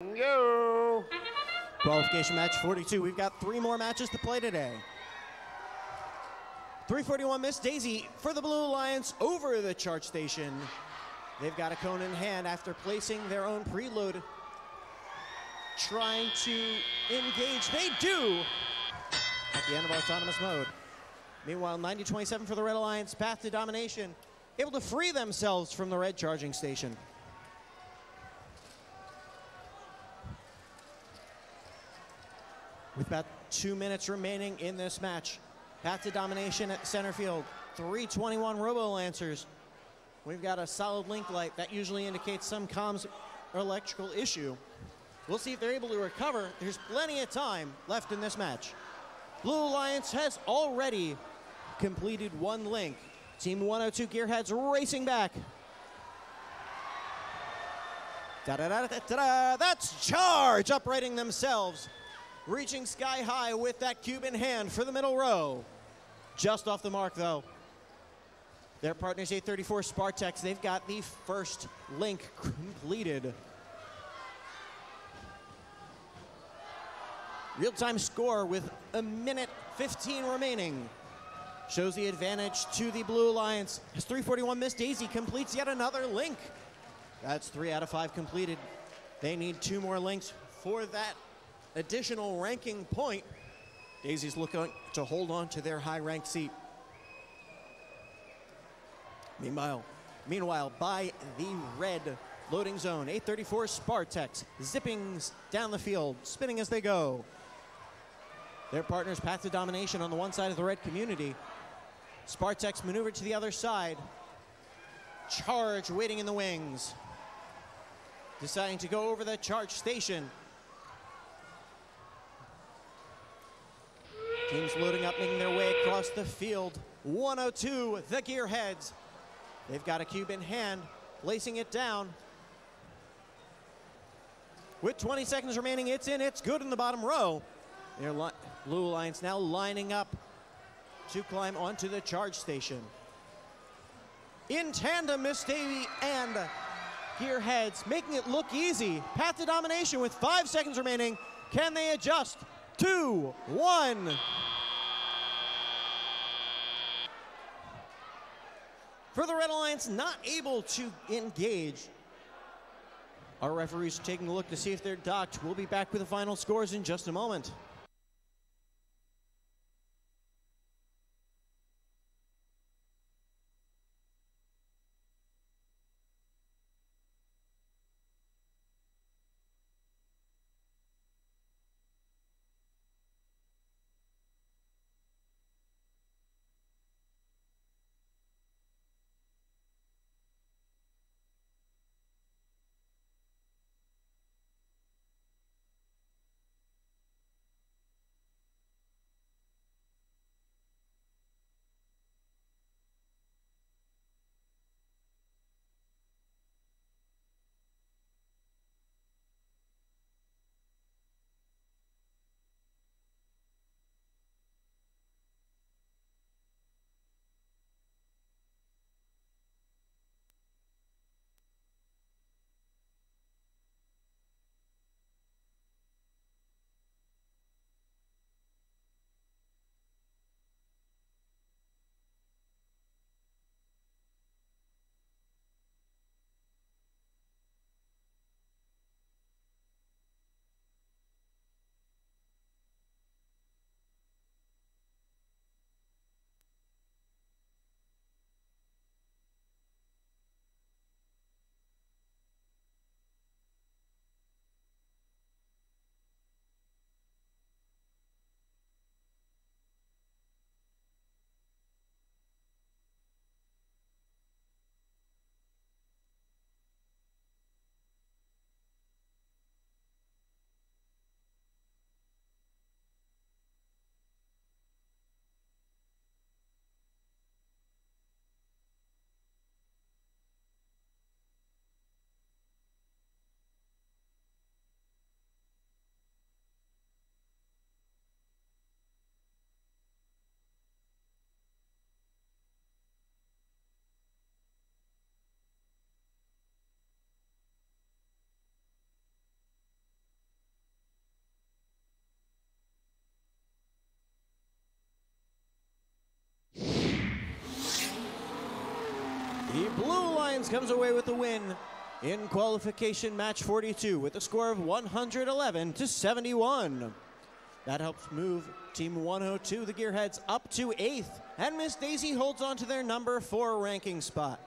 Go. Qualification match 42. We've got three more matches to play today. 341 Miss Daisy for the Blue Alliance over the charge station. They've got a cone in hand after placing their own preload. Trying to engage. They do at the end of autonomous mode. Meanwhile, 90-27 for the Red Alliance. Path to domination. Able to free themselves from the red charging station. With about two minutes remaining in this match. Path to domination at center field. 321 Robo Lancers. We've got a solid link light. That usually indicates some comms or electrical issue. We'll see if they're able to recover. There's plenty of time left in this match. Blue Alliance has already completed one link. Team 102 Gearheads racing back. -da -da -da. That's charge, uprighting themselves reaching sky high with that cube in hand for the middle row. Just off the mark, though. Their partners, 834 SparTechs, they've got the first link completed. Real-time score with a minute 15 remaining. Shows the advantage to the Blue Alliance. As 341 Miss Daisy completes yet another link. That's three out of five completed. They need two more links for that additional ranking point. Daisy's looking to hold on to their high ranked seat. Meanwhile, meanwhile, by the red loading zone, 834 SparTechs zipping down the field, spinning as they go. Their partners path to domination on the one side of the red community. SparTechs maneuvered to the other side. Charge waiting in the wings. Deciding to go over the charge station. Teams loading up, making their way across the field. 102, the Gearheads. They've got a cube in hand, placing it down. With 20 seconds remaining, it's in, it's good in the bottom row. Their Blue Alliance now lining up to climb onto the charge station. In tandem, Miss Daisy and Gearheads making it look easy. Path to domination with five seconds remaining. Can they adjust? Two, one. For the Red Alliance, not able to engage. Our referees taking a look to see if they're docked. We'll be back with the final scores in just a moment. The Blue Lions comes away with the win in qualification match 42 with a score of 111 to 71. That helps move Team 102, the Gearheads, up to eighth, and Miss Daisy holds on to their number four ranking spot.